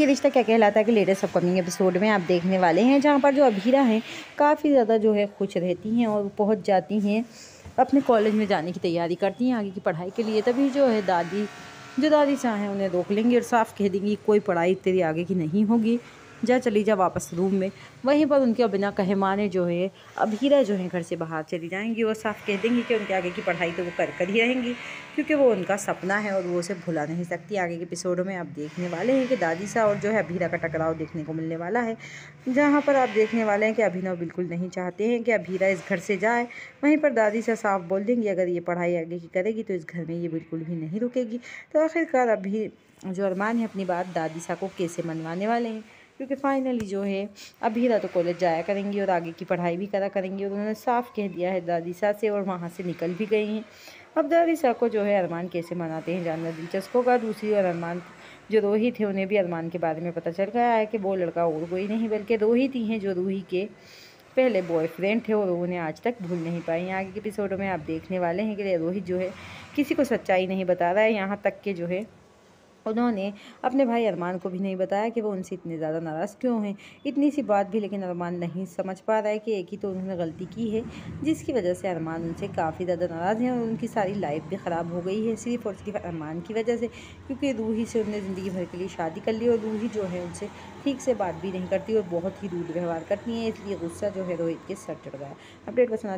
ये रिश्ता क्या कहलाता है कि लेटेस्ट अपकमिंग एपिसोड में आप देखने वाले हैं, जहाँ पर जो अभीरा हैं, काफ़ी ज़्यादा जो है खुश रहती हैं और पहुँच जाती हैं, अपने कॉलेज में जाने की तैयारी करती हैं, आगे की पढ़ाई के लिए। तभी जो है दादी, जो दादी चाहें उन्हें रोक लेंगी और साफ़ कह देंगी, कोई पढ़ाई तेरी आगे की नहीं होगी। जा चली जा वापस रूम में। वहीं पर उनके बिना कहे माने जो है अभीरा जो है घर से बाहर चली जाएँगी। और साफ़ कह देंगी कि उनके आगे की पढ़ाई तो वो कर कर ही रहेंगी, क्योंकि वो उनका सपना है और वो उसे भुला नहीं सकती। आगे के एपिसोडों में आप देखने वाले हैं कि दादी सा और जो है अभीरा का टकराव देखने को मिलने वाला है। जहाँ पर आप देखने वाले हैं कि अभिनव बिल्कुल नहीं चाहते हैं कि अभीरा इस घर से जाए। वहीं पर दादी सा साफ़ बोल देंगी, अगर ये पढ़ाई आगे की करेगी तो इस घर में ये बिल्कुल भी नहीं रुकेगी। तो आखिरकार अभी जो अरमान है, अपनी बात दादी सा को कैसे मनवाने वाले हैं? क्योंकि फाइनली जो है अभीरा तो कॉलेज जाया करेंगी और आगे की पढ़ाई भी करा करेंगी और उन्होंने साफ़ कह दिया है दादी सा से और वहाँ से निकल भी गई हैं। अब दादी सा को जो है अरमान कैसे मनाते हैं, जानना दिलचस्प होगा। दूसरी और अरमान जो रोहित थे उन्हें भी अरमान के बारे में पता चल गया है कि वो लड़का और कोई नहीं, बल्कि रोहित ही हैं जो रूही के पहले बॉयफ्रेंड थे और उन्हें आज तक भूल नहीं पाई आगे के एपिसोडों में आप देखने वाले हैं कि रोहित जो है किसी को सच्चाई नहीं बता रहा है। यहाँ तक के जो है उन्होंने अपने भाई अरमान को भी नहीं बताया कि वो उनसे इतने ज़्यादा नाराज़ क्यों हैं। इतनी सी बात भी लेकिन अरमान नहीं समझ पा रहा है कि एक ही तो उन्होंने गलती की है, जिसकी वजह से अरमान उनसे काफ़ी ज़्यादा नाराज़ हैं और उनकी सारी लाइफ भी ख़राब हो गई है। सिर्फ़ और सिर्फ़ अरमान की वजह से, क्योंकि रूही से उन्होंने ज़िंदगी भर के लिए शादी कर ली और रूही जो है उनसे ठीक से बात भी नहीं करती और बहुत ही रूद व्यवहार करती हैं, इसलिए गुस्सा जो है रोहित के सर चढ़ गया। अपडेट बसना